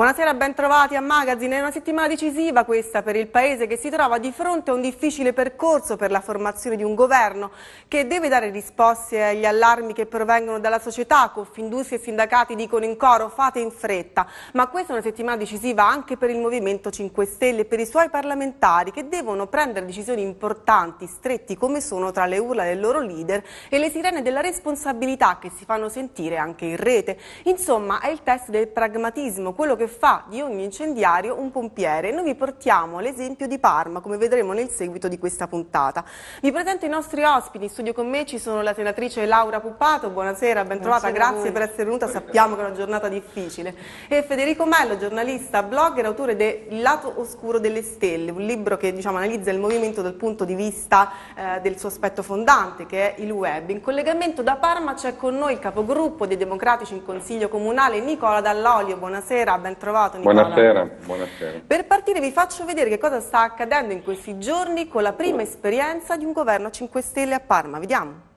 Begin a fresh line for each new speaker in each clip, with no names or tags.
Buonasera, ben trovati a Magazine. È una settimana decisiva questa per il Paese che si trova di fronte a un difficile percorso per la formazione di un governo che deve dare risposte agli allarmi che provengono dalla società. Confindustria e sindacati dicono in coro fate in fretta. Ma questa è una settimana decisiva anche per il Movimento 5 Stelle e per i suoi parlamentari che devono prendere decisioni importanti, stretti come sono tra le urla del loro leader e le sirene della responsabilità che si fanno sentire anche in rete. Insomma, è il test del pragmatismo, quello che fa di ogni incendiario un pompiere. Noi vi portiamo l'esempio di Parma, come vedremo nel seguito di questa puntata. Vi presento i nostri ospiti, in studio con me ci sono la senatrice Laura Puppato, buonasera, ben trovata, grazie per essere venuta, sappiamo che è una giornata difficile. E Federico Mello, giornalista, blogger, autore de Il lato oscuro delle stelle, un libro che diciamo, analizza il movimento dal punto di vista eh, del suo aspetto fondante, che è il web. In collegamento da Parma c'è con noi il capogruppo dei democratici in Consiglio Comunale, Nicola Dall'Olio, buonasera, ben trovato
Nicola. Buonasera, buonasera.
Per partire vi faccio vedere che cosa sta accadendo in questi giorni con la prima esperienza di un governo a 5 Stelle a Parma. Vediamo.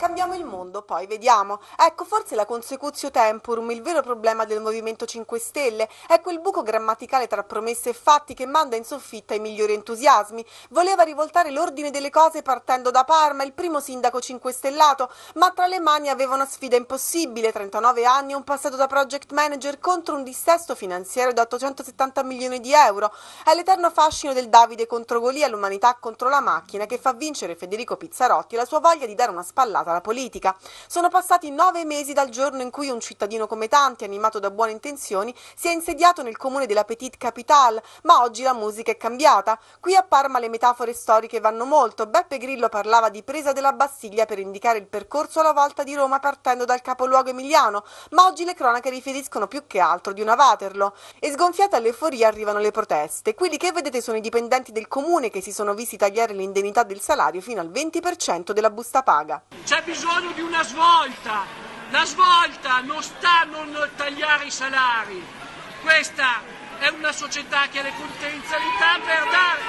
Cambiamo il mondo, poi vediamo. Ecco, forse la consecutio temporum, il vero problema del Movimento 5 Stelle, è quel buco grammaticale tra promesse e fatti che manda in soffitta i migliori entusiasmi. Voleva rivoltare l'ordine delle cose partendo da Parma, il primo sindaco 5 stellato, ma tra le mani aveva una sfida impossibile, 39 anni un passato da project manager contro un dissesto finanziario da 870 milioni di euro. È l'eterno fascino del Davide contro Golia, l'umanità contro la macchina, che fa vincere Federico Pizzarotti e la sua voglia di dare una spallata alla politica. Sono passati nove mesi dal giorno in cui un cittadino come tanti, animato da buone intenzioni, si è insediato nel comune della Petite Capitale, ma oggi la musica è cambiata. Qui a Parma le metafore storiche vanno molto. Beppe Grillo parlava di presa della Bastiglia per indicare il percorso alla volta di Roma partendo dal capoluogo emiliano, ma oggi le cronache riferiscono più che altro di una Waterloo. E sgonfiate all'euforia arrivano le proteste. Quelli che vedete sono i dipendenti del comune che si sono visti tagliare l'indennità del salario fino al 20% della busta paga.
C'è c'è bisogno di una svolta. La svolta non sta a non tagliare i salari. Questa è una società che ha le potenzialità per dare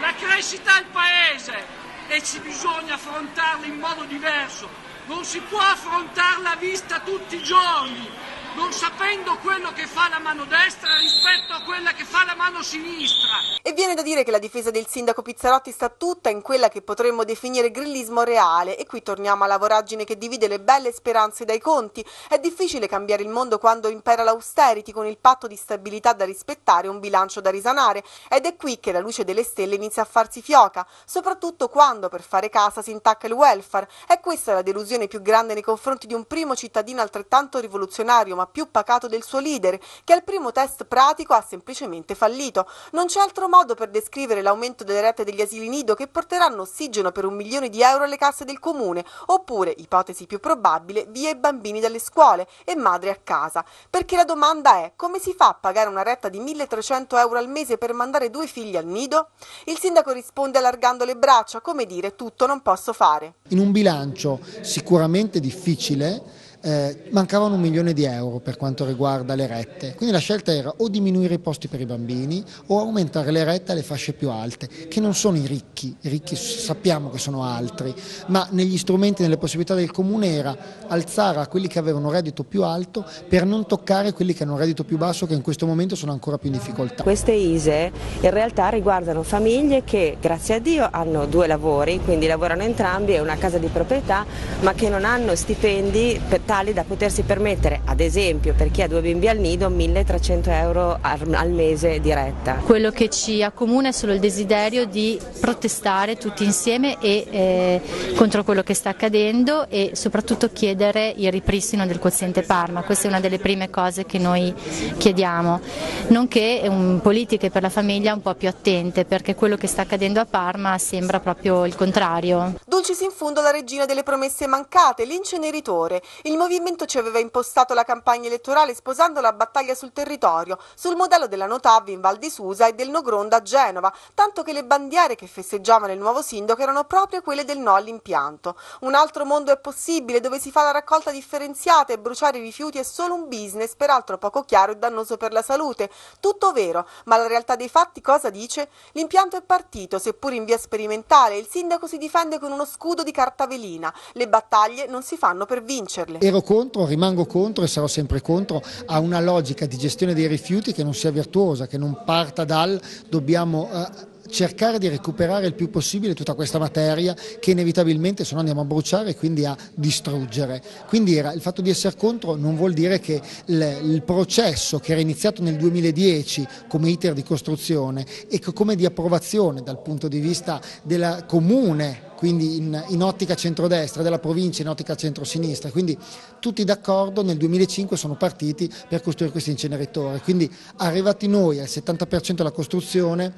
la crescita al paese e ci bisogna affrontarla in modo diverso. Non si può affrontarla a vista tutti i giorni, non sapendo quello che fa la mano destra rispetto a quella che fa la mano sinistra.
E viene da dire che la difesa del sindaco Pizzarotti sta tutta in quella che potremmo definire grillismo reale e qui torniamo alla voragine che divide le belle speranze dai conti. È difficile cambiare il mondo quando impera l'austerity con il patto di stabilità da rispettare e un bilancio da risanare ed è qui che la luce delle stelle inizia a farsi fioca, soprattutto quando per fare casa si intacca il welfare. È questa la delusione più grande nei confronti di un primo cittadino altrettanto rivoluzionario ma più pacato del suo leader, che al primo test pratico ha semplicemente fallito. Non c'è altro modo per descrivere l'aumento delle rette degli asili nido che porteranno ossigeno per un milione di euro alle casse del comune, oppure, ipotesi più probabile, via i bambini dalle scuole e madre a casa. Perché la domanda è come si fa a pagare una retta di 1300 euro al mese per mandare due figli al nido? Il sindaco risponde allargando le braccia, come dire tutto non posso fare.
In un bilancio sicuramente difficile, eh, mancavano un milione di euro per quanto riguarda le rette, quindi la scelta era o diminuire i posti per i bambini o aumentare le rette alle fasce più alte, che non sono i ricchi, i ricchi sappiamo che sono altri, ma negli strumenti, nelle possibilità del comune era alzare a quelli che avevano un reddito più alto per non toccare quelli che hanno un reddito più basso che in questo momento sono ancora più in difficoltà.
Queste ISE in realtà riguardano famiglie che grazie a Dio hanno due lavori, quindi lavorano entrambi, è una casa di proprietà, ma che non hanno stipendi per tali da potersi permettere, ad esempio per chi ha due bimbi al nido, 1300 euro al mese di retta.
Quello che ci accomuna è solo il desiderio di protestare tutti insieme e, eh, contro quello che sta accadendo e soprattutto chiedere il ripristino del quoziente Parma. Questa è una delle prime cose che noi chiediamo, nonché un, politiche per la famiglia un po' più attente perché quello che sta accadendo a Parma sembra proprio il contrario.
Dulcis in fondo la regina delle promesse mancate, l'inceneritore. Il il movimento ci aveva impostato la campagna elettorale sposando la battaglia sul territorio, sul modello della Notav in Val di Susa e del No Gronda a Genova, tanto che le bandiere che festeggiavano il nuovo sindaco erano proprio quelle del no all'impianto. Un altro mondo è possibile dove si fa la raccolta differenziata e bruciare i rifiuti è solo un business, peraltro poco chiaro e dannoso per la salute. Tutto vero, ma la realtà dei fatti cosa dice? L'impianto è partito, seppur in via sperimentale, il sindaco si difende con uno scudo di carta velina. Le battaglie non si fanno per vincerle.
Ero contro, rimango contro e sarò sempre contro a una logica di gestione dei rifiuti che non sia virtuosa, che non parta dal dobbiamo eh, cercare di recuperare il più possibile tutta questa materia che inevitabilmente se no andiamo a bruciare e quindi a distruggere. Quindi era, il fatto di essere contro non vuol dire che il, il processo che era iniziato nel 2010 come iter di costruzione e come di approvazione dal punto di vista della comune quindi in, in, ottica centrodestra, della provincia in ottica centrosinistra, quindi tutti d'accordo nel 2005 sono partiti per costruire questi inceneritori, quindi arrivati noi al 70% della costruzione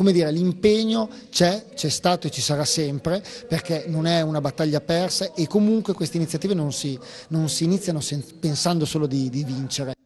come dire, l'impegno c'è, c'è stato e ci sarà sempre perché non è una battaglia persa e comunque queste iniziative non si, non si iniziano pensando solo di, di vincere.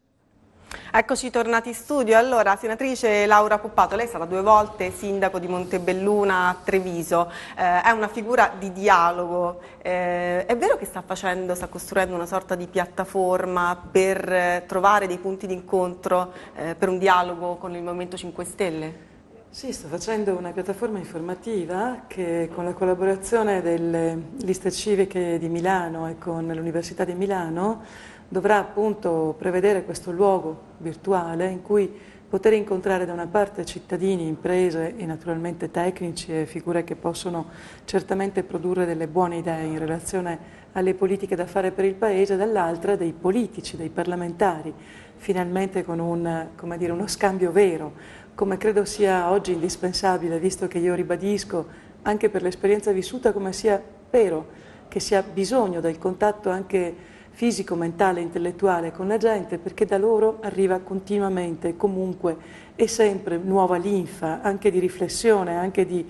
Eccoci tornati in studio. Allora, senatrice Laura Poppato, lei è stata due volte sindaco di Montebelluna a Treviso, eh, è una figura di dialogo. Eh, è vero che sta facendo, sta costruendo una sorta di piattaforma per eh, trovare dei punti d'incontro eh, per un dialogo con il Movimento 5 Stelle?
Sì, sto facendo una piattaforma informativa che con la collaborazione delle liste civiche di Milano e con l'Università di Milano dovrà appunto prevedere questo luogo virtuale in cui poter incontrare da una parte cittadini, imprese e naturalmente tecnici e figure che possono certamente produrre delle buone idee in relazione alle politiche da fare per il Paese, dall'altra dei politici, dei parlamentari, finalmente con un, dire, uno scambio vero, come credo sia oggi indispensabile, visto che io ribadisco anche per l'esperienza vissuta come sia vero che si ha bisogno del contatto anche fisico, mentale, intellettuale con la gente, perché da loro arriva continuamente, comunque e sempre nuova linfa, anche di riflessione, anche di,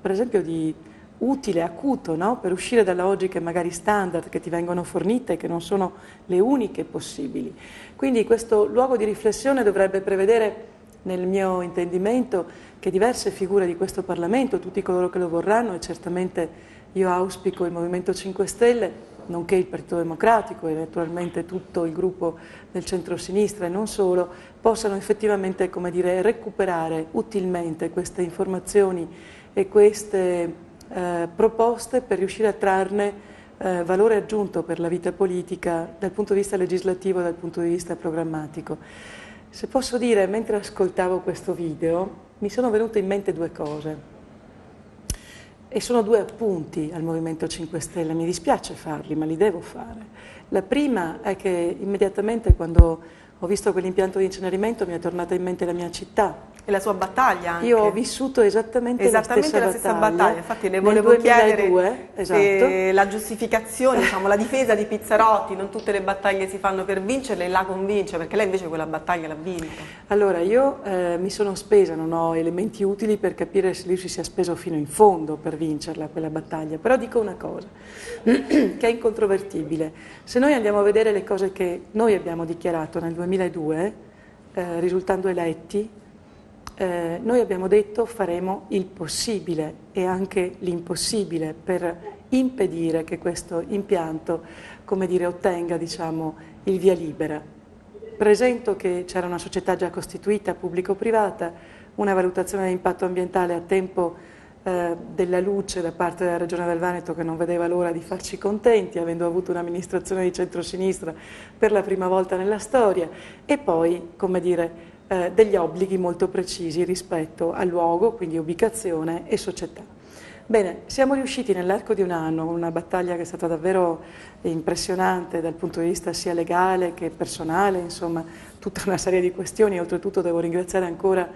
per esempio, di utile, acuto, no? per uscire dalle logiche magari standard che ti vengono fornite che non sono le uniche possibili. Quindi questo luogo di riflessione dovrebbe prevedere nel mio intendimento che diverse figure di questo Parlamento, tutti coloro che lo vorranno e certamente io auspico il Movimento 5 Stelle, nonché il Partito Democratico e naturalmente tutto il gruppo del centro-sinistra e non solo, possano effettivamente dire, recuperare utilmente queste informazioni e queste eh, proposte per riuscire a trarne eh, valore aggiunto per la vita politica dal punto di vista legislativo e dal punto di vista programmatico. Se posso dire, mentre ascoltavo questo video, mi sono venute in mente due cose. E sono due appunti al Movimento 5 Stelle, mi dispiace farli, ma li devo fare. La prima è che immediatamente quando ho visto quell'impianto di incenerimento mi è tornata in mente la mia città,
e la sua battaglia anche.
Io ho vissuto esattamente,
esattamente
la,
stessa,
stessa
battaglia.
battaglia.
Infatti le volevo
2002,
chiedere
esatto.
la giustificazione, diciamo, la difesa di Pizzarotti, non tutte le battaglie si fanno per vincerle e la convince, perché lei invece quella battaglia l'ha vinta.
Allora, io eh, mi sono spesa, non ho elementi utili per capire se lui si sia speso fino in fondo per vincerla quella battaglia, però dico una cosa, che è incontrovertibile. Se noi andiamo a vedere le cose che noi abbiamo dichiarato nel 2002, eh, risultando eletti, eh, noi abbiamo detto faremo il possibile e anche l'impossibile per impedire che questo impianto come dire, ottenga diciamo, il via libera. Presento che c'era una società già costituita, pubblico-privata, una valutazione di impatto ambientale a tempo eh, della luce da parte della Regione del Veneto che non vedeva l'ora di farci contenti, avendo avuto un'amministrazione di centrosinistra per la prima volta nella storia, e poi, come dire, eh, degli obblighi molto precisi rispetto al luogo, quindi ubicazione e società. Bene, siamo riusciti nell'arco di un anno, una battaglia che è stata davvero impressionante dal punto di vista sia legale che personale, insomma tutta una serie di questioni, oltretutto devo ringraziare ancora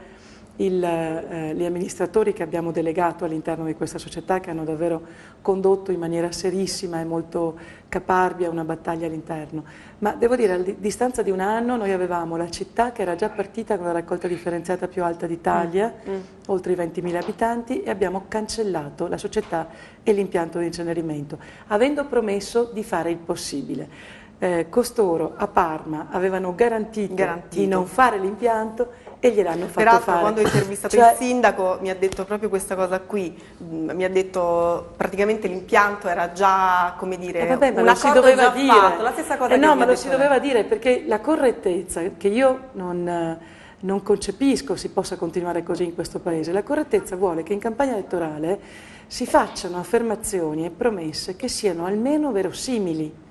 il, eh, gli amministratori che abbiamo delegato all'interno di questa società che hanno davvero condotto in maniera serissima e molto caparbia una battaglia all'interno. Ma devo dire, a distanza di un anno noi avevamo la città che era già partita con la raccolta differenziata più alta d'Italia, mm. mm. oltre i 20.000 abitanti, e abbiamo cancellato la società e l'impianto di incenerimento, avendo promesso di fare il possibile. Eh, costoro a Parma avevano garantito, garantito. di non fare l'impianto e gliel'hanno fatto
Peraltro,
fare.
quando ho intervistato cioè... il sindaco mi ha detto proprio questa cosa qui, mm, mi ha detto praticamente l'impianto era già, come dire,
eh vabbè,
ma un
si doveva dire.
fatto, la stessa cosa
eh no, ma lo si doveva dire perché la correttezza, che io non, non concepisco si possa continuare così in questo Paese, la correttezza vuole che in campagna elettorale si facciano affermazioni e promesse che siano almeno verosimili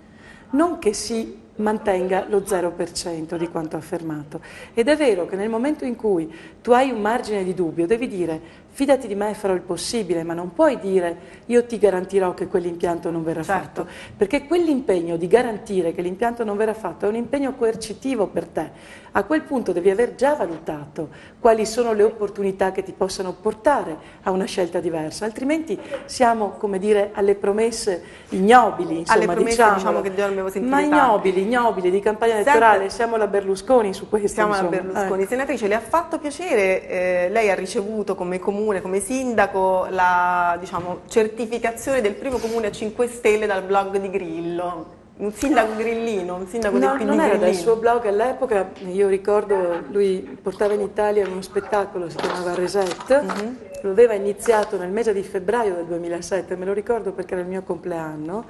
non che si mantenga lo 0% di quanto affermato. Ed è vero che nel momento in cui tu hai un margine di dubbio, devi dire fidati di me e farò il possibile, ma non puoi dire io ti garantirò che quell'impianto non verrà certo. fatto, perché quell'impegno di garantire che l'impianto non verrà fatto è un impegno coercitivo per te. A quel punto devi aver già valutato quali sono le opportunità che ti possano portare a una scelta diversa, altrimenti siamo, come dire, alle promesse ignobili, insomma,
alle promesse,
diciamo,
diciamo che
ma ignobili, ignobili di campagna elettorale, Sempre... siamo la Berlusconi su questo.
Siamo insomma. la Berlusconi. Eh. Senatrice, le ha fatto piacere, eh, lei ha ricevuto come comune comune, come sindaco, la diciamo, certificazione del primo comune a 5 Stelle dal blog di Grillo. Un sindaco grillino, un sindaco
no,
del PD
non era
grillino.
dal suo blog all'epoca, io ricordo lui portava in Italia uno spettacolo, si chiamava Reset, uh-huh. lo aveva iniziato nel mese di febbraio del 2007, me lo ricordo perché era il mio compleanno,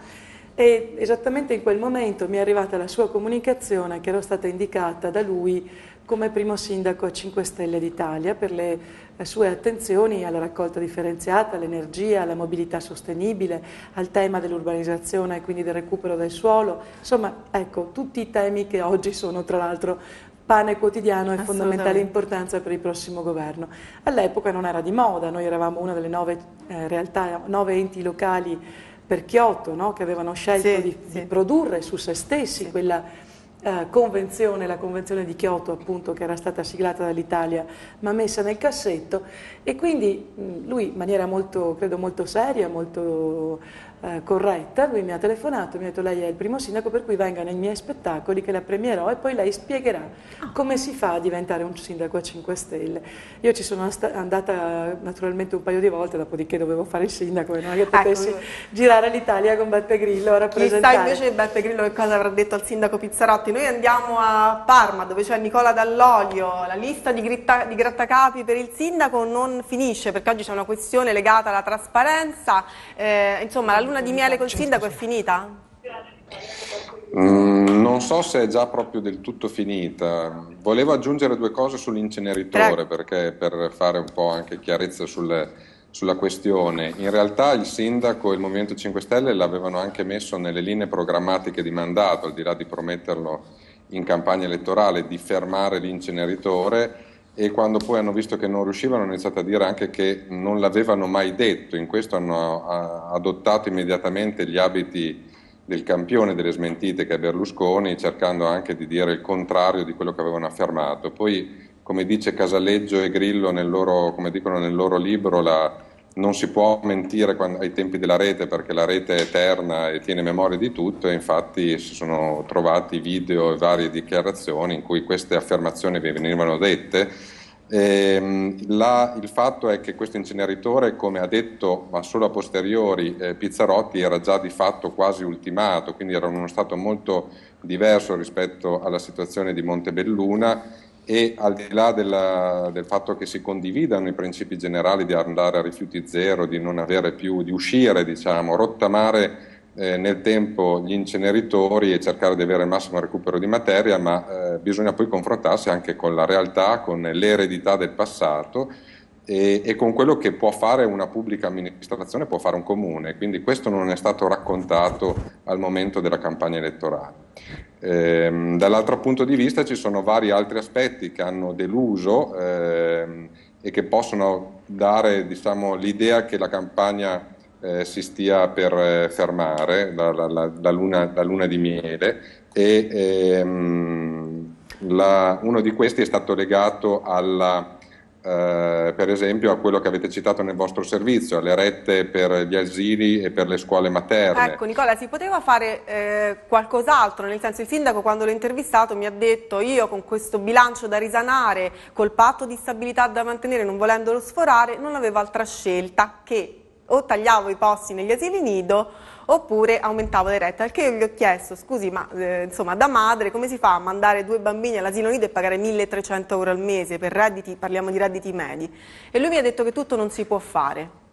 e esattamente in quel momento mi è arrivata la sua comunicazione che ero stata indicata da lui come primo sindaco a 5 Stelle d'Italia per le, le, sue attenzioni alla raccolta differenziata, all'energia, alla mobilità sostenibile, al tema dell'urbanizzazione e quindi del recupero del suolo, insomma ecco tutti i temi che oggi sono tra l'altro pane quotidiano e fondamentale importanza per il prossimo governo. All'epoca non era di moda, noi eravamo una delle nove eh, realtà, nove enti locali per Kyoto no? che avevano scelto sì, di, sì. di, produrre su se stessi sì. quella eh, convenzione, la convenzione di Kyoto appunto che era stata siglata dall'Italia ma messa nel cassetto. E quindi mh, lui in maniera molto, credo molto seria, molto eh, corretta, lui mi ha telefonato, mi ha detto lei è il primo sindaco per cui venga nei miei spettacoli che la premierò e poi lei spiegherà come si fa a diventare un sindaco a 5 Stelle. Io ci sono andata naturalmente un paio di volte, dopodiché dovevo fare il sindaco e non è che ecco, potessi ecco. girare l'Italia con Beppe Grillo a rappresentare.
Chissà invece Beppe Grillo che cosa avrà detto al sindaco Pizzarotti. Noi andiamo a Parma dove c'è Nicola Dall'Olio, la lista di, gritta, di grattacapi per il sindaco non finisce perché oggi c'è una questione legata alla trasparenza, eh, insomma la luna di miele col sindaco è finita?
Mm, non so se è già proprio del tutto finita. Volevo aggiungere due cose sull'inceneritore perché per fare un po' anche chiarezza sulle, sulla questione. In realtà il sindaco e il Movimento 5 Stelle l'avevano anche messo nelle linee programmatiche di mandato, al di là di prometterlo in campagna elettorale, di fermare l'inceneritore e quando poi hanno visto che non riuscivano hanno iniziato a dire anche che non l'avevano mai detto, in questo hanno adottato immediatamente gli abiti del campione delle smentite che è Berlusconi, cercando anche di dire il contrario di quello che avevano affermato. Poi, come dice Casaleggio e Grillo, nel loro, come dicono nel loro libro, la, non si può mentire quando, ai tempi della rete perché la rete è eterna e tiene memoria di tutto e infatti si sono trovati video e varie dichiarazioni in cui queste affermazioni venivano dette. E, ehm, la, il fatto è che questo inceneritore, come ha detto, ma solo a posteriori, eh, Pizzarotti era già di fatto quasi ultimato, quindi era in uno stato molto diverso rispetto alla situazione di Montebelluna e al di là della, del fatto che si condividano i principi generali di andare a rifiuti zero, di non avere più, di uscire, diciamo, rottamare eh, nel tempo gli inceneritori e cercare di avere il massimo recupero di materia, ma eh, bisogna poi confrontarsi anche con la realtà, con l'eredità del passato e, e, con quello che può fare una pubblica amministrazione, può fare un comune. Quindi questo non è stato raccontato al momento della campagna elettorale. Ehm, dall'altro punto di vista ci sono vari altri aspetti che hanno deluso ehm, e che possono dare diciamo, l'idea che la campagna eh, si stia per eh, fermare, la, la, la, luna, la, luna, di miele e ehm, uno di questi è stato legato alla eh, per esempio a quello che avete citato nel vostro servizio, alle rette per gli asili e per le scuole materne.
Ecco Nicola, si poteva fare eh, qualcos'altro, nel senso il sindaco quando l'ho intervistato mi ha detto io con questo bilancio da risanare, col patto di stabilità da mantenere, non volendolo sforare, non avevo altra scelta che o tagliavo i posti negli asili nido oppure aumentavo le rette, al che io gli ho chiesto, scusi, ma eh, insomma da madre come si fa a mandare due bambini all'asilo nido e pagare 1300 euro al mese per redditi, parliamo di redditi medi? E lui mi ha detto che tutto non si può fare.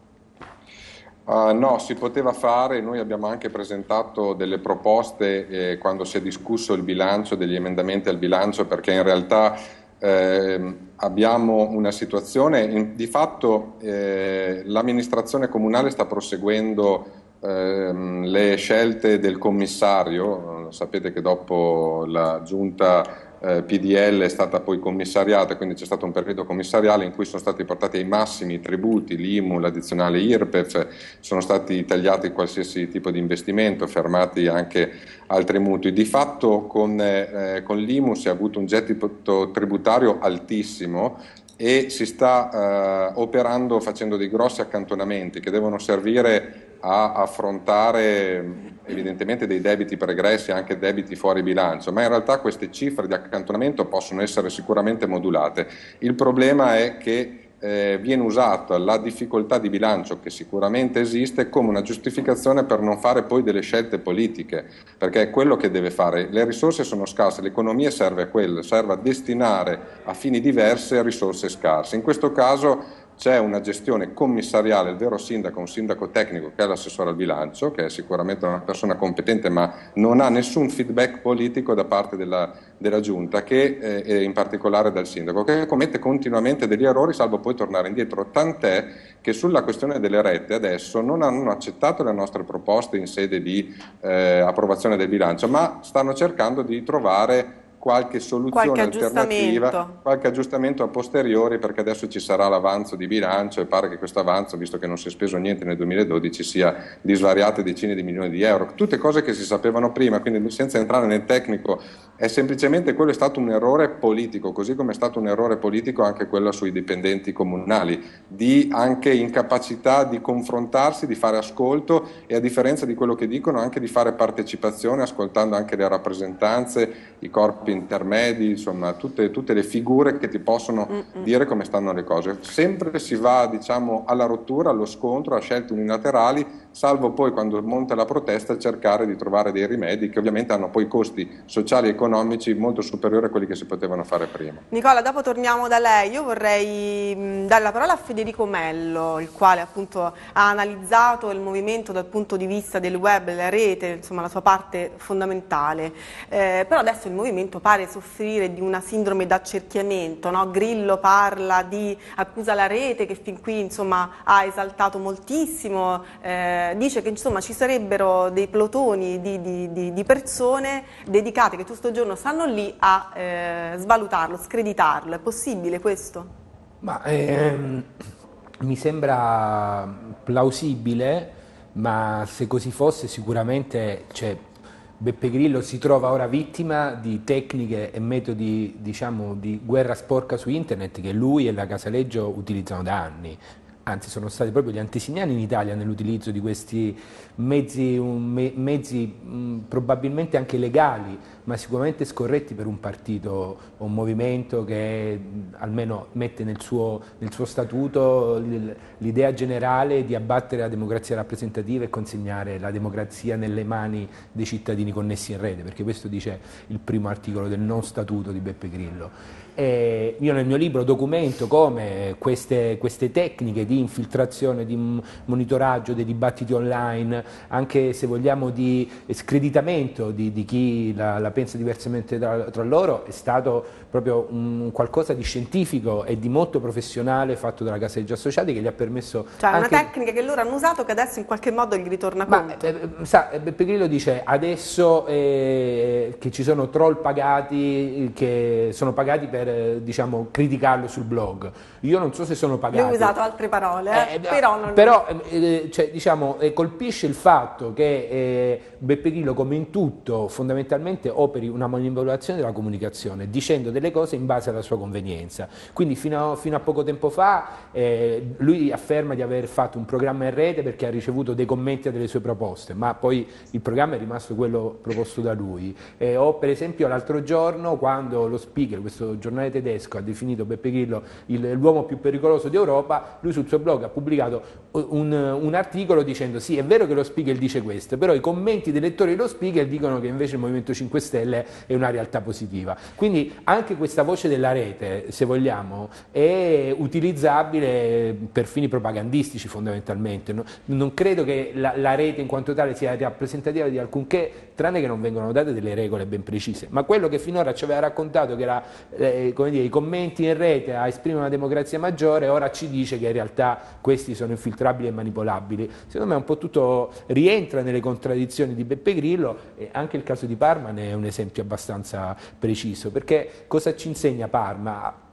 Uh, no, si poteva fare, noi abbiamo anche presentato delle proposte eh, quando si è discusso il bilancio, degli emendamenti al bilancio, perché in realtà eh, abbiamo una situazione, in, di fatto eh, l'amministrazione comunale sta proseguendo ehm, le scelte del commissario, sapete che dopo la giunta eh, PDL è stata poi commissariata, quindi c'è stato un periodo commissariale in cui sono stati portati ai massimi i tributi, l'IMU, l'addizionale IRPEF, sono stati tagliati qualsiasi tipo di investimento, fermati anche altri mutui. Di fatto con, eh, con l'IMU si è avuto un gettito tributario altissimo e si sta eh, operando facendo dei grossi accantonamenti che devono servire a affrontare evidentemente dei debiti pregressi, anche debiti fuori bilancio, ma in realtà queste cifre di accantonamento possono essere sicuramente modulate. Il problema è che eh, viene usata la difficoltà di bilancio che sicuramente esiste come una giustificazione per non fare poi delle scelte politiche, perché è quello che deve fare. Le risorse sono scarse, l'economia serve a quello, serve a destinare a fini diversi risorse scarse. In questo caso c'è una gestione commissariale, il vero sindaco, un sindaco tecnico che è l'assessore al bilancio, che è sicuramente una persona competente ma non ha nessun feedback politico da parte della, della giunta che, eh, in particolare dal sindaco, che commette continuamente degli errori salvo poi tornare indietro, tant'è che sulla questione delle rette adesso non hanno accettato le nostre proposte in sede di eh, approvazione del bilancio, ma stanno cercando di trovare qualche soluzione
qualche
alternativa, qualche aggiustamento a posteriori perché adesso ci sarà l'avanzo di bilancio e pare che questo avanzo, visto che non si è speso niente nel 2012, sia di svariate decine di milioni di euro. Tutte cose che si sapevano prima, quindi senza entrare nel tecnico, è semplicemente quello è stato un errore politico, così come è stato un errore politico anche quello sui dipendenti comunali, di anche incapacità di confrontarsi, di fare ascolto e a differenza di quello che dicono anche di fare partecipazione, ascoltando anche le rappresentanze, i corpi intermedi, insomma tutte, tutte le figure che ti possono Mm-mm. dire come stanno le cose. Sempre si va diciamo, alla rottura, allo scontro, a scelte unilaterali, salvo poi quando monta la protesta cercare di trovare dei rimedi che ovviamente hanno poi costi sociali e economici molto superiori a quelli che si potevano fare prima.
Nicola, dopo torniamo da lei. Io vorrei dare la parola a Federico Mello, il quale appunto ha analizzato il movimento dal punto di vista del web, della rete, insomma la sua parte fondamentale. Eh, però adesso il movimento pare soffrire di una sindrome d'accerchiamento, no? Grillo parla di accusa la rete che fin qui insomma, ha esaltato moltissimo, eh, dice che insomma, ci sarebbero dei plotoni di, di, di, di, persone dedicate che tutto il giorno stanno lì a eh, svalutarlo, screditarlo, è possibile questo?
Ma, ehm, mi sembra plausibile, ma se così fosse sicuramente... Cioè, Beppe Grillo si trova ora vittima di tecniche e metodi diciamo, di guerra sporca su internet che lui e la Casaleggio utilizzano da anni anzi sono stati proprio gli antesignani in Italia nell'utilizzo di questi mezzi, me, mezzi mh, probabilmente anche legali, ma sicuramente scorretti per un partito o un movimento che mh, almeno mette nel suo, nel suo statuto l'idea generale di abbattere la democrazia rappresentativa e consegnare la democrazia nelle mani dei cittadini connessi in rete, perché questo dice il primo articolo del non statuto di Beppe Grillo. E io nel mio libro documento come queste, queste, tecniche di infiltrazione, di monitoraggio dei dibattiti online, anche se vogliamo di screditamento di, di chi la, la, pensa diversamente tra, tra, loro, è stato proprio un qualcosa di scientifico e di molto professionale fatto dalla Casa dei Associati che gli ha permesso...
Cioè
anche...
una tecnica che loro hanno usato che adesso in qualche modo gli ritorna
Ma,
conto.
Eh, sa, Beppe Grillo dice adesso eh, che ci sono troll pagati che sono pagati per diciamo, criticarlo sul blog. Io non so se sono pagati. Io
ho usato altre parole, eh, eh, però, non...
però eh, cioè, diciamo, eh, colpisce il fatto che eh, Beppe Grillo, come in tutto, fondamentalmente operi una manipolazione della comunicazione, dicendo delle cose in base alla sua convenienza. Quindi fino a, fino a poco tempo fa eh, lui afferma di aver fatto un programma in rete perché ha ricevuto dei commenti delle sue proposte, ma poi il programma è rimasto quello proposto da lui. o per esempio l'altro giorno, quando lo speaker, questo giornale tedesco, ha definito Beppe Grillo l'uomo più pericoloso d'Europa, lui sul suo blog ha pubblicato un, un, articolo dicendo sì è vero che lo Spiegel dice questo, però i commenti dei lettori dello Spiegel dicono che invece il Movimento 5 Stelle è una realtà positiva. Quindi anche questa voce della rete, se vogliamo, è utilizzabile per fini propagandistici fondamentalmente. No? Non credo che la, la rete in quanto tale sia rappresentativa di alcunché, tranne che non vengono date delle regole ben precise. Ma quello che finora ci aveva raccontato, che era eh, dire, i commenti in rete a esprimere una democrazia maggiore, ora ci dice che in realtà questi sono infiltrabili e manipolabili. Secondo me un po' tutto rientra nelle contraddizioni di Beppe Grillo e anche il caso di Parma ne è un esempio abbastanza preciso, perché cosa ci insegna Parma?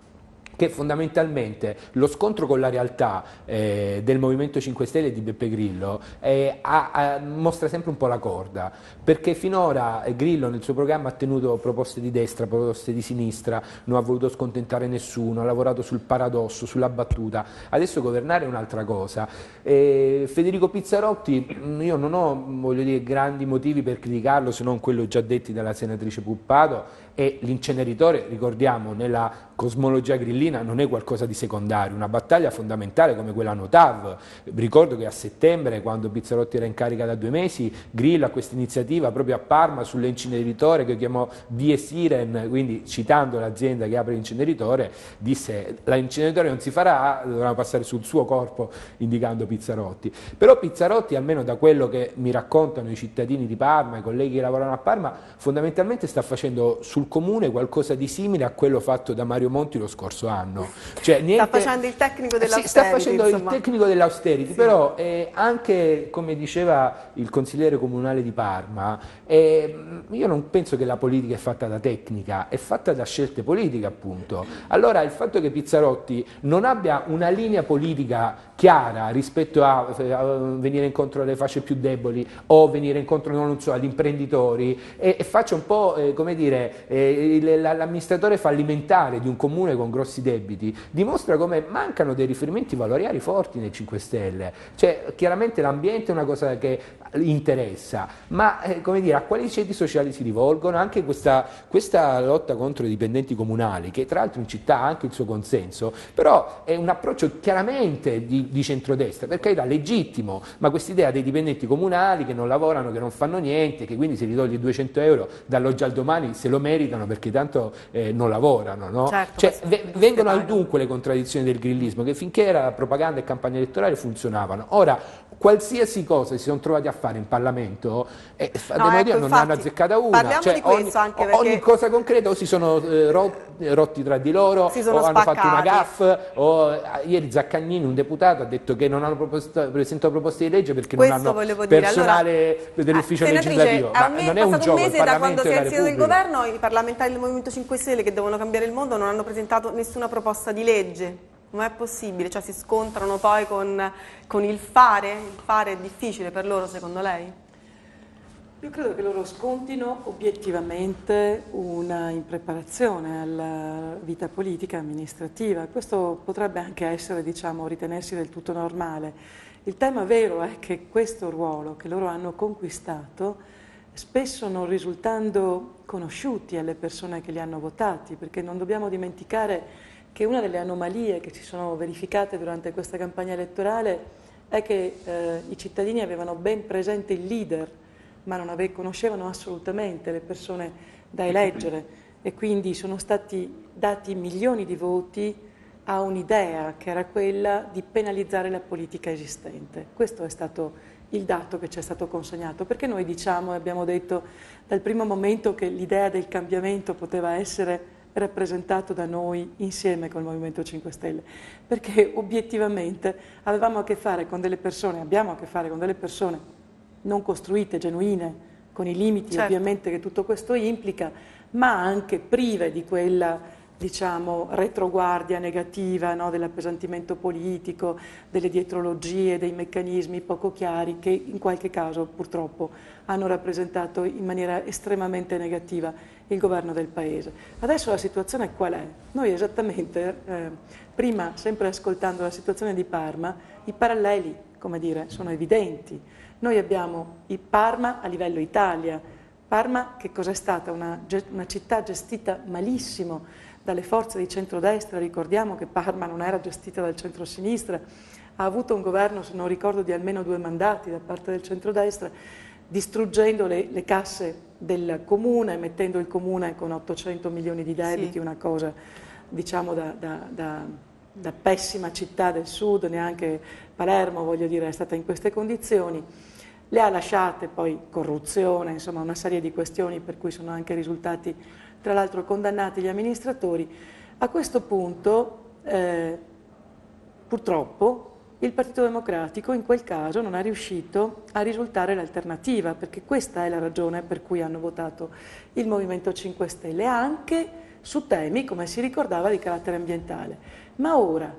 che fondamentalmente lo scontro con la realtà eh, del Movimento 5 Stelle e di Beppe Grillo eh, ha, ha, mostra sempre un po' la corda, perché finora Grillo nel suo programma ha tenuto proposte di destra, proposte di sinistra, non ha voluto scontentare nessuno, ha lavorato sul paradosso, sulla battuta, adesso governare è un'altra cosa. Eh, Federico Pizzarotti, io non ho dire, grandi motivi per criticarlo se non quello già detti dalla senatrice Puppato, e l'inceneritore, ricordiamo, nella cosmologia grillina non è qualcosa di secondario, una battaglia fondamentale come quella Notav. Ricordo che a settembre, quando Pizzarotti era in carica da due mesi, Grillo ha questa iniziativa proprio a Parma sull'inceneritore che chiamò Die Siren, quindi citando l'azienda che apre l'inceneritore, disse l'inceneritore non si farà, dovrà passare sul suo corpo indicando Pizzarotti. Però Pizzarotti, almeno da quello che mi raccontano i cittadini di Parma, i colleghi che lavorano a Parma, fondamentalmente sta facendo sul comune qualcosa di simile a quello fatto da Mario Monti lo scorso anno.
Cioè, niente... Sta facendo il tecnico dell'austerity.
Sì, sta facendo insomma. il tecnico dell'austerity, sì. però eh, anche, come diceva il consigliere comunale di Parma, eh, io non penso che la politica è fatta da tecnica, è fatta da scelte politiche appunto. Allora il fatto che Pizzarotti non abbia una linea politica chiara rispetto a, a venire incontro alle fasce più deboli o venire incontro non so, agli imprenditori. E, e faccia un po' eh, come dire eh, l'amministratore fallimentare di un comune con grossi debiti dimostra come mancano dei riferimenti valoriali forti nei 5 Stelle. Cioè chiaramente l'ambiente è una cosa che interessa ma eh, come dire a quali ceti sociali si rivolgono? Anche questa, questa lotta contro i dipendenti comunali che tra l'altro in città ha anche il suo consenso però è un approccio chiaramente di di centrodestra, per carità legittimo, ma questa idea dei dipendenti comunali che non lavorano, che non fanno niente, che quindi se li togli 200 euro dall'oggi al domani se lo meritano perché tanto eh, non lavorano. No? Certo, cioè, vengono al dunque le contraddizioni del grillismo che finché era propaganda e campagna elettorale funzionavano. Ora, qualsiasi cosa si sono trovati a fare in Parlamento, eh, no, ecco, non ne hanno azzeccata una. Cioè, ogni, ogni, cosa concreta o si sono eh, rotti tra di loro, o
spaccati.
hanno fatto una gaff, o eh, ieri Zaccagnini, un deputato, ha detto che non hanno proposto, presentato proposte di legge perché
Questo
non hanno personale allora, dell'ufficio
eh,
legislativo.
Ma non è un gioco, un mese da quando si è insediato il governo, i parlamentari del Movimento 5 Stelle che devono cambiare il mondo non hanno presentato nessuna proposta di legge. Com'è possibile? Cioè si scontrano poi con, con il fare? Il fare è difficile per loro secondo lei?
Io credo che loro scontino obiettivamente una impreparazione alla vita politica e amministrativa. Questo potrebbe anche essere, diciamo, ritenersi del tutto normale. Il tema vero è che questo ruolo che loro hanno conquistato, spesso non risultando conosciuti alle persone che li hanno votati, perché non dobbiamo dimenticare che una delle anomalie che si sono verificate durante questa campagna elettorale è che eh, i cittadini avevano ben presente il leader ma non ave- conoscevano assolutamente le persone da eleggere e quindi sono stati dati milioni di voti a un'idea che era quella di penalizzare la politica esistente. Questo è stato il dato che ci è stato consegnato, perché noi diciamo e abbiamo detto dal primo momento che l'idea del cambiamento poteva essere rappresentato da noi insieme col Movimento 5 Stelle, perché obiettivamente avevamo a che fare con delle persone, abbiamo a che fare con delle persone non costruite, genuine, con i limiti certo. ovviamente che tutto questo implica, ma anche prive di quella diciamo, retroguardia negativa no, dell'appesantimento politico, delle dietrologie, dei meccanismi poco chiari che in qualche caso purtroppo hanno rappresentato in maniera estremamente negativa il governo del Paese. Adesso la situazione qual è? Noi esattamente, eh, prima sempre ascoltando la situazione di Parma, i paralleli, come dire, sono evidenti. Noi abbiamo il Parma a livello Italia. Parma che cos'è stata? Una, una città gestita malissimo dalle forze di centrodestra, ricordiamo che Parma non era gestita dal centrosinistra, ha avuto un governo, se non ricordo, di almeno due mandati da parte del centrodestra, distruggendo le, le casse del comune, mettendo il comune con 800 milioni di debiti, sì. una cosa diciamo da, da, da, da pessima città del sud, neanche Palermo, voglio dire, è stata in queste condizioni le ha lasciate poi corruzione, insomma una serie di questioni per cui sono anche risultati tra l'altro condannati gli amministratori. A questo punto eh, purtroppo il Partito Democratico in quel caso non è riuscito a risultare l'alternativa, perché questa è la ragione per cui hanno votato il Movimento 5 Stelle, anche su temi, come si ricordava, di carattere ambientale. Ma ora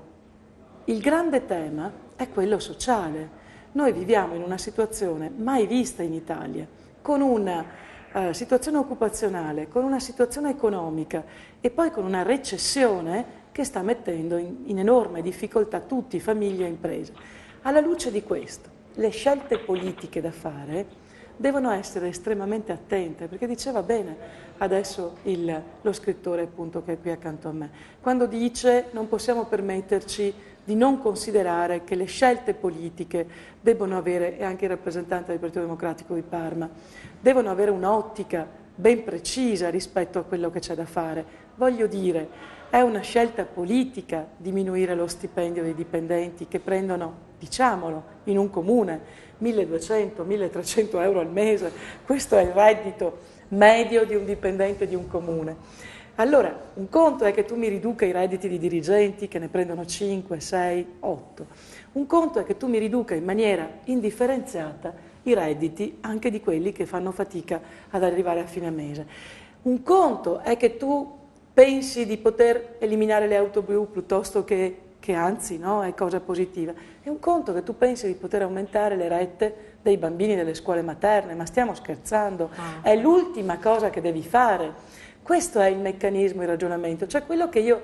il grande tema è quello sociale. Noi viviamo in una situazione mai vista in Italia, con una eh, situazione occupazionale, con una situazione economica e poi con una recessione che sta mettendo in, in enorme difficoltà tutti, famiglie e imprese. Alla luce di questo, le scelte politiche da fare devono essere estremamente attente, perché diceva bene adesso il, lo scrittore appunto che è qui accanto a me, quando dice non possiamo permetterci di non considerare che le scelte politiche debbono avere, e anche il rappresentante del Partito Democratico di Parma, devono avere un'ottica ben precisa rispetto a quello che c'è da fare. Voglio dire, è una scelta politica diminuire lo stipendio dei dipendenti che prendono, diciamolo, in un comune 1200-1300 euro al mese, questo è il reddito medio di un dipendente di un comune. Allora, un conto è che tu mi riduca i redditi di dirigenti che ne prendono 5, 6, 8. Un conto è che tu mi riduca in maniera indifferenziata i redditi anche di quelli che fanno fatica ad arrivare a fine mese. Un conto è che tu pensi di poter eliminare le auto blu piuttosto che, che anzi no, è cosa positiva. È un conto che tu pensi di poter aumentare le rette dei bambini delle scuole materne, ma stiamo scherzando, ah. è l'ultima cosa che devi fare. Questo è il meccanismo, il ragionamento, cioè quello che io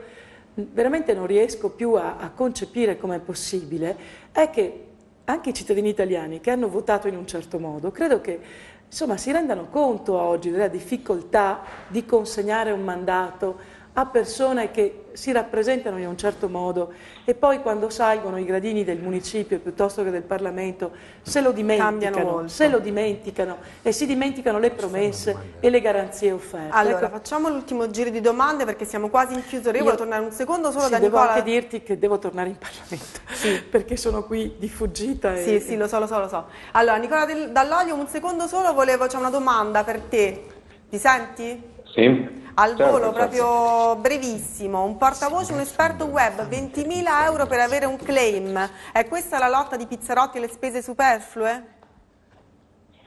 veramente non riesco più a, a concepire come possibile è che anche i cittadini italiani che hanno votato in un certo modo, credo che insomma, si rendano conto oggi della difficoltà di consegnare un mandato a persone che si rappresentano in un certo modo e poi quando salgono i gradini del municipio piuttosto che del Parlamento se lo dimenticano, se lo dimenticano e si dimenticano le promesse e le garanzie offerte.
Allora, ecco. facciamo l'ultimo giro di domande perché siamo quasi in chiusura. Io, Io voglio tornare un secondo solo
sì,
da
Nicola.
Devo
anche dirti che devo tornare in Parlamento sì. perché sono qui di fuggita.
E... Sì, sì, lo so, lo so, lo so. Allora, Nicola Dall'Olio, un secondo solo, volevo, c'è una domanda per te. Ti senti?
Sì.
Al certo, volo, certo. proprio brevissimo, un portavoce, un esperto web, 20.000 euro per avere un claim. È questa la lotta di Pizzarotti alle spese superflue?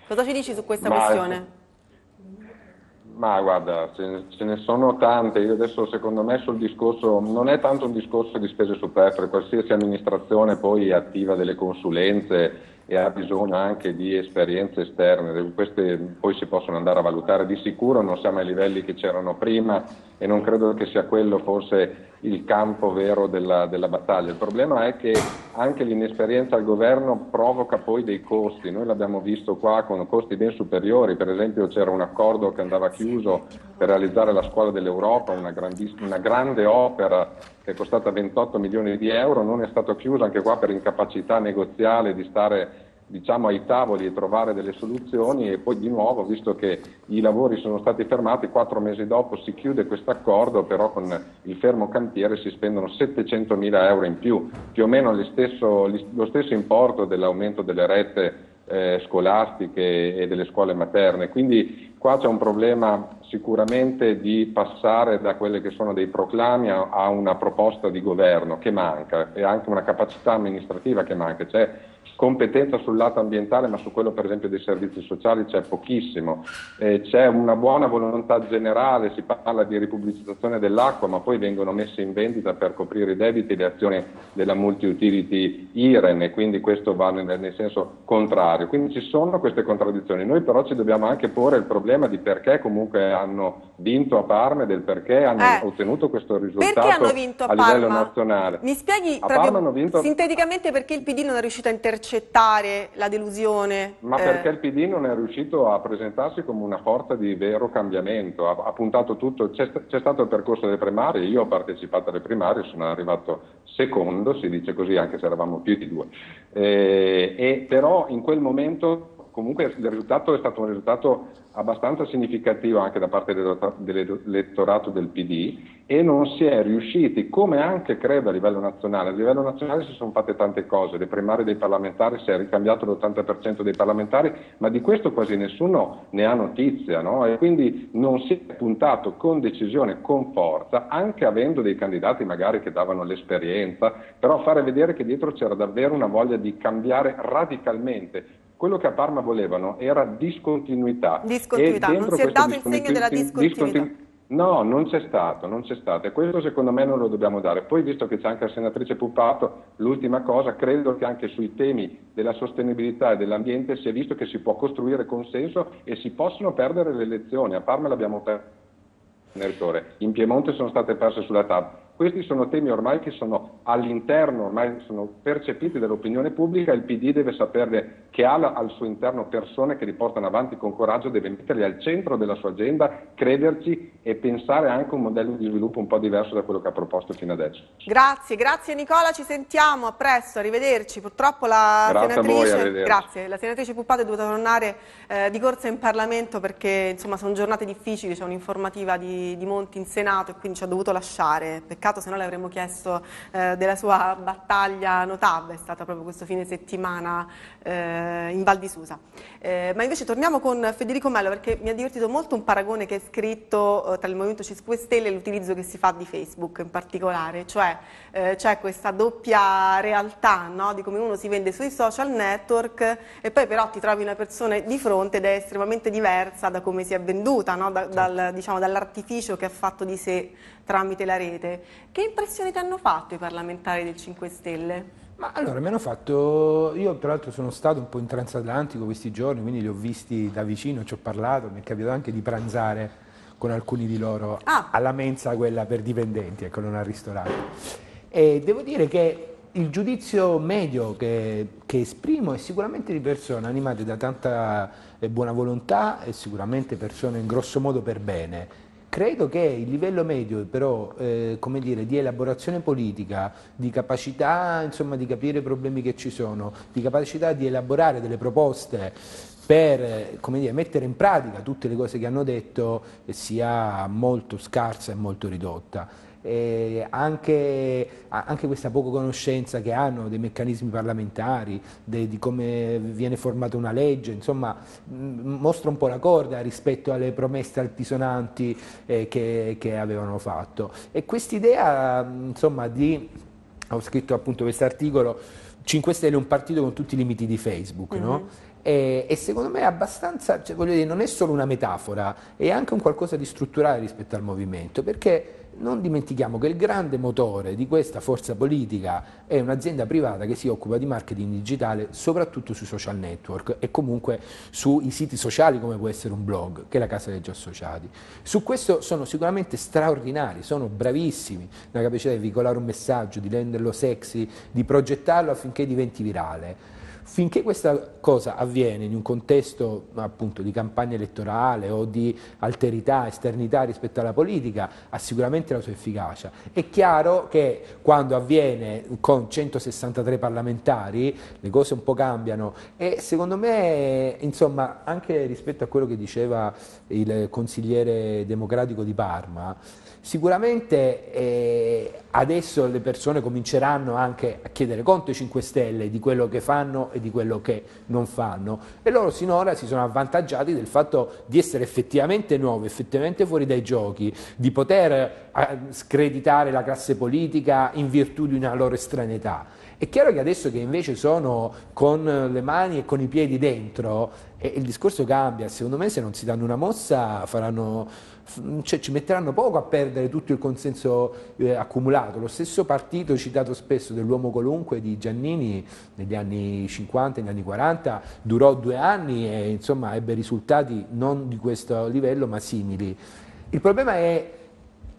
Cosa ci dici su questa Ma, questione?
Ma guarda, ce ne sono tante. Io adesso secondo me sul discorso non è tanto un discorso di spese superflue, qualsiasi amministrazione poi attiva delle consulenze e ha bisogno anche di esperienze esterne, queste poi si possono andare a valutare, di sicuro non siamo ai livelli che c'erano prima e non credo che sia quello forse il campo vero della, della battaglia. Il problema è che anche l'inesperienza al governo provoca poi dei costi, noi l'abbiamo visto qua con costi ben superiori, per esempio c'era un accordo che andava chiuso per realizzare la scuola dell'Europa, una, una grande opera che è costata 28 milioni di euro, non è stato chiuso anche qua per incapacità negoziale di stare diciamo, ai tavoli e trovare delle soluzioni e poi di nuovo, visto che i lavori sono stati fermati, quattro mesi dopo si chiude questo accordo, però con il fermo cantiere si spendono 700 mila euro in più, più o meno lo stesso, lo stesso importo dell'aumento delle rette eh, scolastiche e delle scuole materne. Quindi qua c'è un problema sicuramente di passare da quelli che sono dei proclami a, una proposta di governo che manca e anche una capacità amministrativa che manca. C'è competenza sul lato ambientale, ma su quello per esempio dei servizi sociali c'è pochissimo. Eh, c'è una buona volontà generale, si parla di ripubblicizzazione dell'acqua, ma poi vengono messe in vendita per coprire i debiti le azioni della multi-utility IREN e quindi questo va nel, nel senso contrario. Quindi ci sono queste contraddizioni. Noi però ci dobbiamo anche porre il problema di perché comunque hanno vinto a Parma e del perché hanno eh, ottenuto questo risultato a, a, livello nazionale.
Mi spieghi proprio vinto... sinteticamente perché il PD non è riuscito a intercettare accettare la delusione.
Ma eh... perché il PD non è riuscito a presentarsi come una forza di vero cambiamento, ha, ha puntato tutto, c'è, c'è, stato il percorso delle primarie, io ho partecipato alle primarie, sono arrivato secondo, si dice così anche se eravamo più di due, eh, e però in quel momento comunque il risultato è stato un risultato abbastanza significativo anche da parte dell'elettorato del PD e non si è riusciti, come anche credo a livello nazionale, a livello nazionale si sono fatte tante cose, le primarie dei parlamentari si è ricambiato l'80% dei parlamentari, ma di questo quasi nessuno ne ha notizia no? e quindi non si è puntato con decisione, con forza, anche avendo dei candidati magari che davano l'esperienza, però fare vedere che dietro c'era davvero una voglia di cambiare radicalmente quello che a Parma volevano era discontinuità.
Discontinuità, non si è dato il segno della discontinuità.
No, non c'è stato, non c'è stato e questo secondo me non lo dobbiamo dare. Poi visto che c'è anche la senatrice Puppato, l'ultima cosa, credo che anche sui temi della sostenibilità e dell'ambiente si è visto che si può costruire consenso e si possono perdere le elezioni. A Parma l'abbiamo perso in Piemonte sono state perse sulla TAP. Questi sono temi ormai che sono all'interno, ormai sono percepiti dall'opinione pubblica, il PD deve sapere che ha al suo interno persone che li portano avanti con coraggio, deve metterli al centro della sua agenda, crederci e pensare anche a un modello di sviluppo un po' diverso da quello che ha proposto fino adesso.
Grazie, grazie Nicola, ci sentiamo, a presto, arrivederci. Purtroppo la
grazie
senatrice, voi, grazie, la senatrice Puppato è dovuta tornare eh, di corsa in Parlamento perché insomma sono giornate difficili, c'è un'informativa di, di Monti in Senato e quindi ci ha dovuto lasciare. Peccato peccato se no le avremmo chiesto eh, della sua battaglia notabile, è stata proprio questo fine settimana eh, in Val di Susa. Eh, ma invece torniamo con Federico Mello perché mi ha divertito molto un paragone che è scritto eh, tra il Movimento 5 Stelle e l'utilizzo che si fa di Facebook in particolare, cioè eh, c'è questa doppia realtà no? di come uno si vende sui social network e poi però ti trovi una persona di fronte ed è estremamente diversa da come si è venduta, no? da, dal, diciamo, dall'artificio che ha fatto di sé tramite la rete. Che impressioni ti hanno fatto i parlamentari del 5 Stelle?
Ma allora mi hanno fatto, io tra l'altro sono stato un po' in transatlantico questi giorni, quindi li ho visti da vicino, ci ho parlato, mi è capitato anche di pranzare con alcuni di loro ah. alla mensa quella per dipendenti, ecco, non al ristorante. E devo dire che il giudizio medio che, che, esprimo è sicuramente di persone animate da tanta eh, buona volontà e sicuramente persone in grosso modo per bene Credo che il livello medio però eh, dire, di elaborazione politica, di capacità insomma, di capire i problemi che ci sono, di capacità di elaborare delle proposte per dire, mettere in pratica tutte le cose che hanno detto sia molto scarsa e molto ridotta eh, anche, anche, questa poca conoscenza che hanno dei meccanismi parlamentari, de, di come viene formata una legge, insomma mostra un po' la corda rispetto alle promesse altisonanti eh, che, che, avevano fatto. E quest'idea insomma di, ho scritto appunto questo articolo, 5 Stelle è un partito con tutti i limiti di Facebook, mm-hmm. no? E, e, secondo me è abbastanza, cioè, voglio dire, non è solo una metafora, è anche un qualcosa di strutturale rispetto al movimento, perché non dimentichiamo che il grande motore di questa forza politica è un'azienda privata che si occupa di marketing digitale soprattutto sui social network e comunque sui siti sociali come può essere un blog, che è la Casa dei Già Associati. Su questo sono sicuramente straordinari, sono bravissimi nella capacità di veicolare un messaggio, di renderlo sexy, di progettarlo affinché diventi virale. Finché questa cosa avviene in un contesto appunto di campagna elettorale o di alterità, esternità rispetto alla politica, ha sicuramente la sua efficacia. È chiaro che quando avviene con 163 parlamentari le cose un po' cambiano e secondo me, insomma, anche rispetto a quello che diceva il consigliere democratico di Parma, Sicuramente eh, adesso le persone cominceranno anche a chiedere conto ai 5 Stelle di quello che fanno e di quello che non fanno e loro sinora si sono avvantaggiati del fatto di essere effettivamente nuovi, effettivamente fuori dai giochi, di poter eh, screditare la classe politica in virtù di una loro estraneità. È chiaro che adesso che invece sono con le mani e con i piedi dentro, eh, il discorso cambia, secondo me se non si danno una mossa faranno cioè, ci metteranno poco a perdere tutto il consenso eh, accumulato. Lo stesso partito citato spesso dell'uomo qualunque di Giannini negli anni 50, negli anni 40, durò due anni e insomma, ebbe risultati non di questo livello ma simili. Il problema è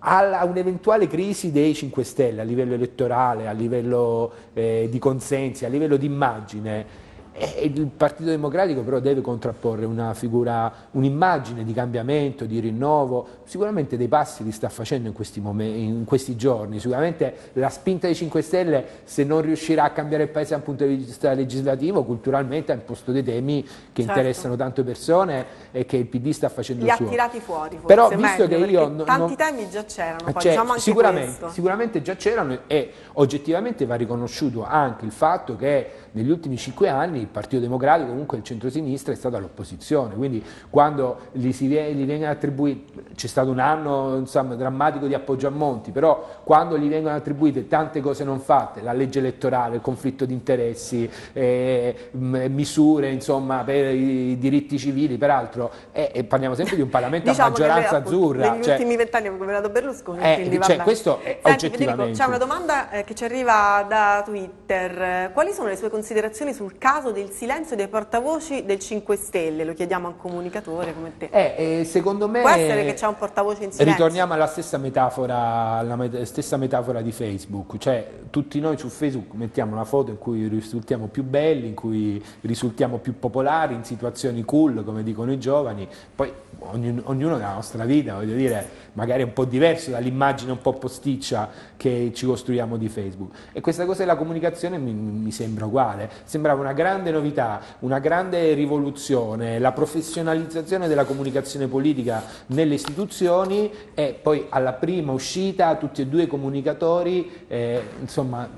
a un'eventuale crisi dei 5 Stelle a livello elettorale, a livello eh, di consensi, a livello di immagine, E il Partito Democratico però deve contrapporre una figura, un'immagine di cambiamento, di rinnovo, sicuramente dei passi li sta facendo in questi, momenti, in questi giorni, sicuramente la spinta dei 5 Stelle se non riuscirà a cambiare il Paese dal punto di vista legislativo, culturalmente ha imposto dei temi che certo. interessano tante persone e che il PD sta facendo
Li
suo.
Li ha tirati fuori, forse,
però visto
meglio,
che io... Non,
tanti temi già c'erano, poi
cioè,
diciamo
sicuramente, sicuramente già c'erano e oggettivamente va riconosciuto anche il fatto che negli ultimi cinque anni il Partito Democratico, comunque il centrosinistra, è stato all'opposizione, quindi quando gli, si, gli vengono attribuiti, c'è stato un anno insomma, drammatico di appoggio a Monti, però quando gli vengono attribuite tante cose non fatte, la legge elettorale, il conflitto di interessi, eh, misure insomma, per i diritti civili, peraltro, eh, e parliamo sempre di un Parlamento
diciamo
a maggioranza
che,
azzurra.
Negli
cioè,
ultimi vent'anni ha governato Berlusconi,
eh,
quindi
cioè, questo è
Senti,
oggettivamente.
Federico, c'è una domanda eh, che ci arriva da Twitter. Quali sono le sue considerazioni sul caso del silenzio dei portavoci del 5 Stelle? Lo chiediamo a un comunicatore come te.
Eh, eh, secondo me
Può essere che c'è un portavoce in silenzio?
Ritorniamo alla stessa metafora, alla met stessa metafora di Facebook, cioè tutti noi su Facebook mettiamo una foto in cui risultiamo più belli, in cui risultiamo più popolari, in situazioni cool, come dicono i giovani, poi ognuno, ognuno nella nostra vita, voglio dire, magari è un po' diverso dall'immagine un po' posticcia che ci costruiamo di Facebook. E questa cosa della comunicazione mi, mi sembra uguale, sembrava una grande novità, una grande rivoluzione, la professionalizzazione della comunicazione politica nelle istituzioni e poi alla prima uscita tutti e due i comunicatori, eh, insomma,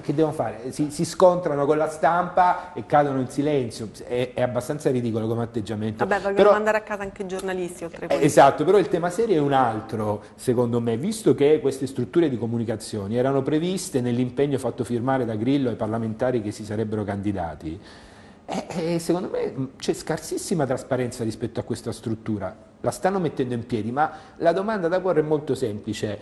che devono fare? Si, si, scontrano con la stampa e cadono in silenzio, è, è abbastanza ridicolo come atteggiamento.
Vabbè, vogliono però, mandare a casa anche i giornalisti oltre
eh, Esatto, però il tema serio è un altro, secondo me, visto che queste strutture di comunicazione erano previste nell'impegno fatto firmare da Grillo ai parlamentari che si sarebbero candidati, eh, eh, secondo me c'è scarsissima trasparenza rispetto a questa struttura. La stanno mettendo in piedi, ma la domanda da porre è molto semplice.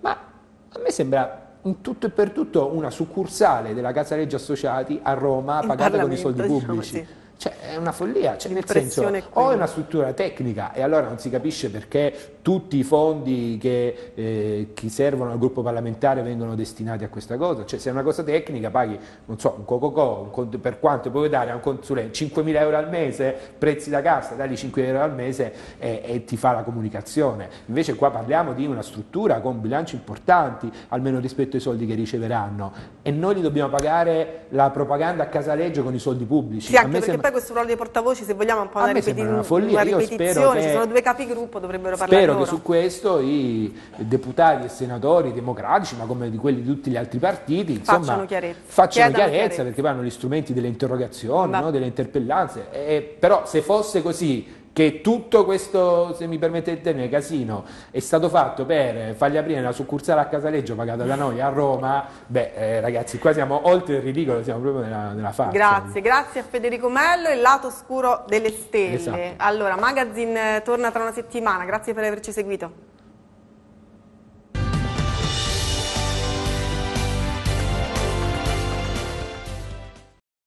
Ma a me sembra in tutto e per tutto una succursale della Casa Legge Associati a Roma in pagata con i soldi pubblici. Diciamo, sì. Cioè, è una follia, cioè, nel senso, o è una struttura tecnica e allora non si capisce perché tutti i fondi che, eh, che, servono al gruppo parlamentare vengono destinati a questa cosa, cioè se è una cosa tecnica paghi, non so, un co-co-co, per quanto puoi dare a un consulente, 5.000 euro al mese, prezzi da cassa, dagli 5.000 euro al mese e, e ti fa la comunicazione, invece qua parliamo di una struttura con bilanci importanti, almeno rispetto ai soldi che riceveranno. E noi li dobbiamo pagare la propaganda a Casaleggio con i soldi pubblici.
Sì, anche perché poi questo ruolo dei portavoci, se vogliamo un po' una, ripeti-
una, follia.
una ripetizione,
che,
ci sono due capigruppo, dovrebbero parlare
Spero
loro.
che su questo i deputati e senatori democratici, ma come di quelli di tutti gli altri partiti, insomma,
facciano chiarezza,
facciano chiarezza, chiarezza, perché poi hanno gli strumenti delle interrogazioni, no? delle interpellanze. E, però se fosse così che tutto questo, se mi permettete termine, casino è stato fatto per fargli aprire una succursale a Casaleggio pagata da noi a Roma, beh eh, ragazzi qua siamo oltre il ridicolo, siamo proprio nella, nella farsa.
Grazie, grazie a Federico Mello, il lato oscuro delle stelle.
Esatto.
Allora, Magazine torna tra una settimana, grazie per averci seguito.